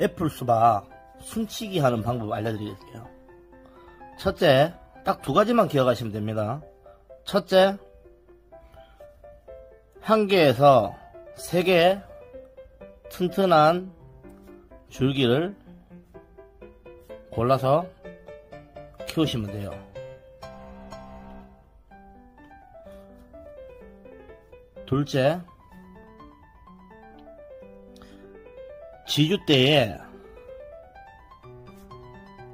애플 수박 순치기 하는 방법 알려드릴게요. 첫째, 딱 두 가지만 기억하시면 됩니다. 첫째, 한 개에서 세 개의 튼튼한 줄기를 골라서 키우시면 돼요. 둘째, 지주대에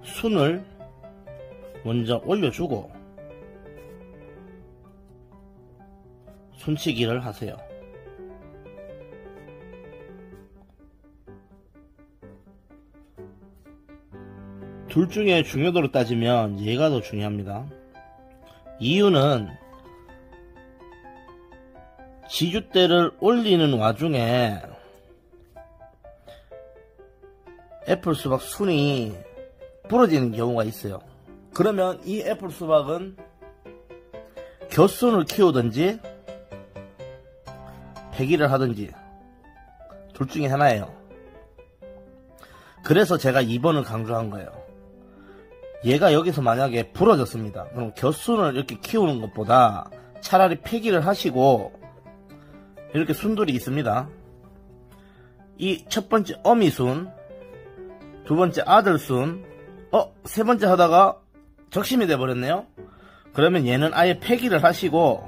순을 먼저 올려주고 순치기를 하세요. 둘 중에 중요도로 따지면 얘가 더 중요합니다. 이유는 지주대를 올리는 와중에 애플 수박 순이 부러지는 경우가 있어요. 그러면 이 애플 수박은 곁순을 키우든지 배기를 하든지 둘 중에 하나예요. 그래서 제가 2번을 강조한 거예요. 얘가 여기서 만약에 부러졌습니다. 그럼 곁순을 이렇게 키우는 것보다 차라리 폐기를 하시고 이렇게 순들이 있습니다. 이 첫 번째 어미순, 두 번째 아들 순, 어, 세 번째 하다가 적심이 돼버렸네요. 그러면 얘는 아예 폐기를 하시고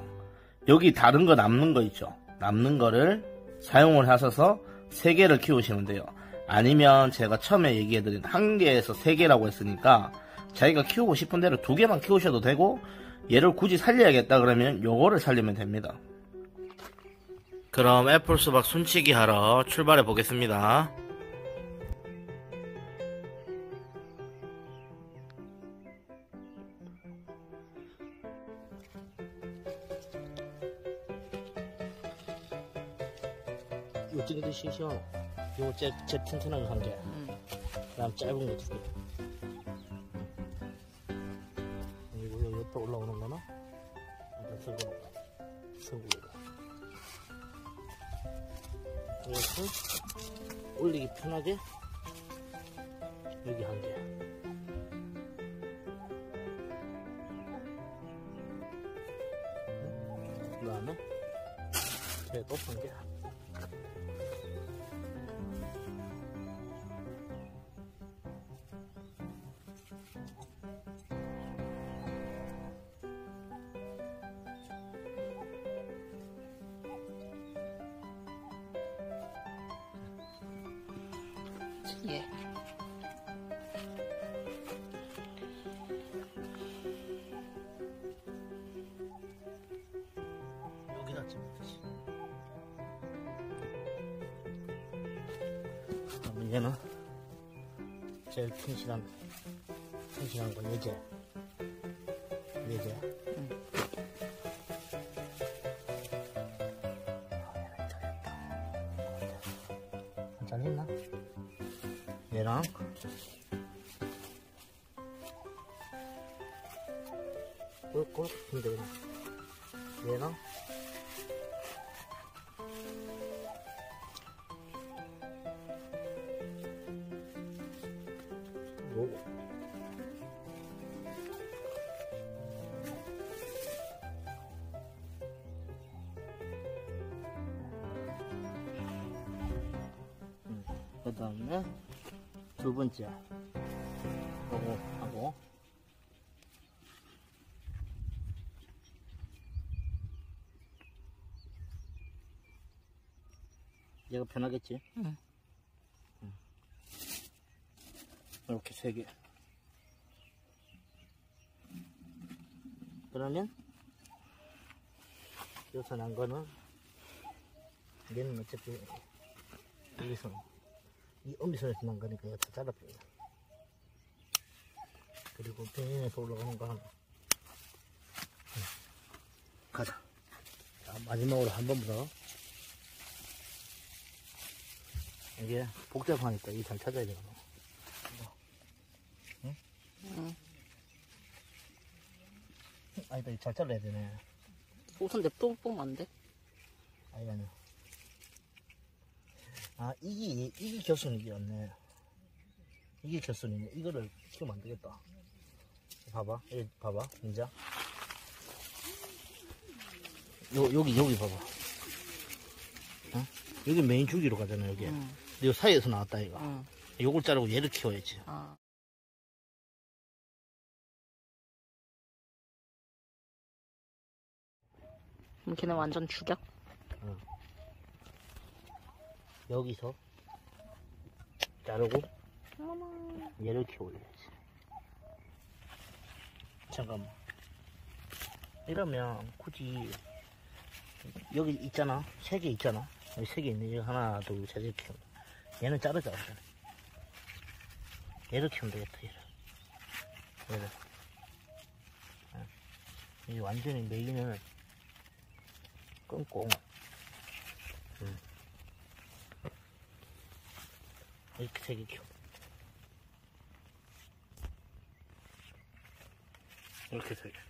여기 다른 거 남는 거 있죠. 남는 거를 사용을 하셔서 세 개를 키우시면 돼요. 아니면 제가 처음에 얘기해드린 한 개에서 세 개라고 했으니까 자기가 키우고 싶은 대로 두 개만 키우셔도 되고 얘를 굳이 살려야겠다 그러면 요거를 살리면 됩니다. 그럼 애플 수박 순치기 하러 출발해 보겠습니다. 이거 찌기도 시시오. 이거 제, 제 튼튼한 거한 개. 그다음 짧은 거 두 개. 그리고 여기 옆에 올라오는 거는 일단 서고 서고 이것을 올리기 편하게 여기 한 개. 그 다음에 배도 한 개. 예. 여기다 찍듯이. 그러면 얘는 제일 튼실한 튼실한 건 예제. 예제. 한 얘랑. 꼴꼴 근데 얘랑. 뭐그 다음에 두 번째 요거 하고 얘가 편하겠지? 응. 응. 이렇게 세 개. 그러면 여기서 난 거는 얘는 어차피 여기서 이 엄지선에서 난 거니까 이거 다 잘라버려. 그리고 병인에서 올라오는 거 하나. 응. 가자. 자, 마지막으로 한 번 더. 이게 복잡하니까 이게 잘 찾아야 되거든. 응? 응. 아니다, 잘 잘라야 되네. 우선 냅둬 보면 안 돼? 아니, 아니요. 아, 이게, 이게 교수님이었네. 이게 겹순이네. 이거를 키우면 안 되겠다. 봐봐. 여기 봐봐. 이제. 요, 여기, 여기 봐봐. 어? 여기 메인 주기로 가잖아, 여기. 응. 근데 요 사이에서 나왔다, 이거. 응. 요걸 자르고 얘를 키워야지. 아. 그럼 걔는 완전 죽여? 여기서 자르고. 얘를 키워야지. 잠깐만. 이러면 굳이 여기 있잖아. 세 개 있잖아. 여기 세 개 있네. 여기 하나, 둘, 셋 이렇게. 얘는 자르자. 얘를 키우면 되겠다. 얘를. 얘를. 어. 이게 완전히 메인을 끊고 음. 이렇게 세개 키워. 이렇게 세 개.